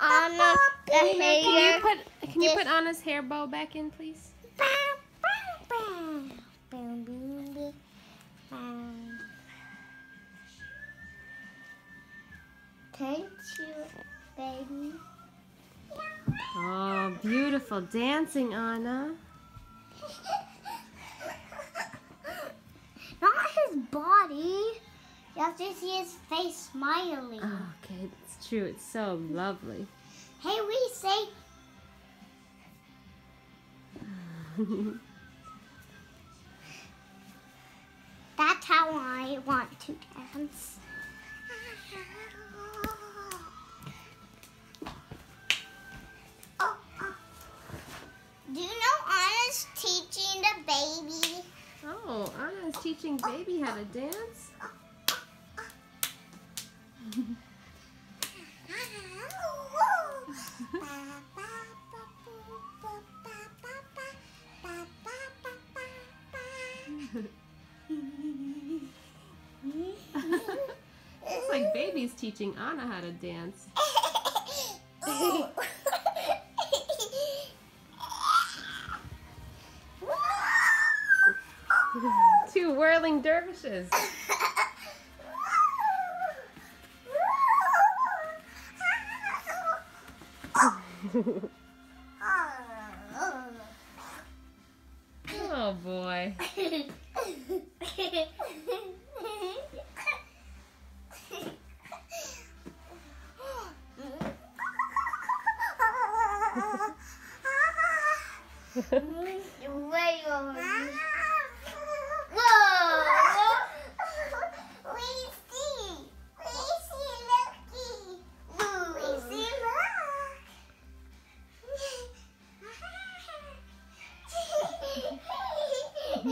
Anna the Can you put Can you put Anna's hair bow back in, please? Thank you, baby. Oh, beautiful dancing, Anna. You have to see his face smiling. Oh, okay, it's true. It's so lovely. Hey, we say that's how I want to dance. Oh, oh. Do you know Anna's teaching the baby? Oh, Anna is teaching baby how to dance. Oh, oh, oh. It's like baby's teaching Anna how to dance. Two whirling dervishes. Oh boy.